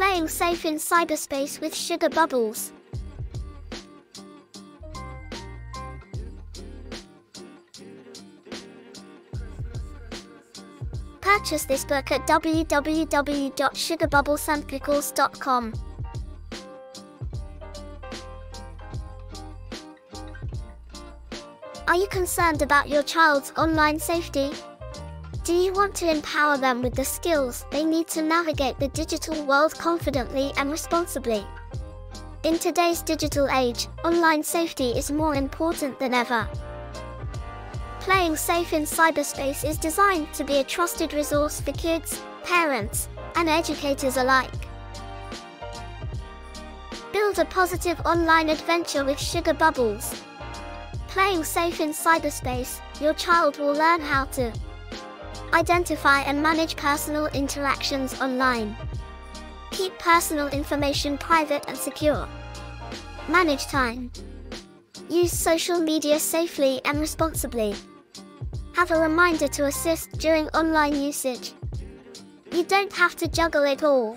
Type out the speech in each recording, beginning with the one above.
Playing safe in cyberspace with Sugar Bubbles. Purchase this book at www.sugarbubblesandpickles.com. Are you concerned about your child's online safety? Do you want to empower them with the skills they need to navigate the digital world confidently and responsibly? In today's digital age, online safety is more important than ever. Playing safe in cyberspace is designed to be a trusted resource for kids, parents, and educators alike. Build a positive online adventure with Sugar Bubbles. Playing safe in cyberspace, your child will learn how to identify and manage personal interactions online. Keep personal information private and secure. Manage time. Use social media safely and responsibly. Have a reminder to assist during online usage. You don't have to juggle it all.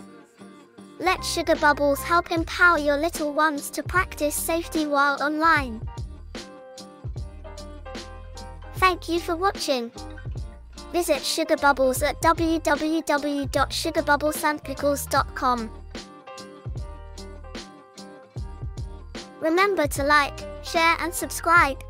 Let Sugar Bubbles help empower your little ones to practice safety while online. Thank you for watching. Visit Sugar Bubbles at www.sugarbubblesandpickles.com. Remember to like, share and subscribe.